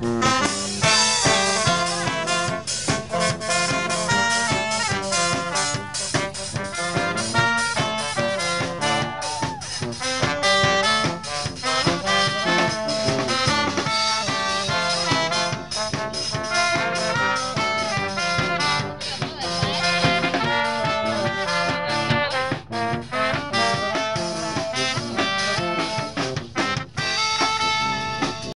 Música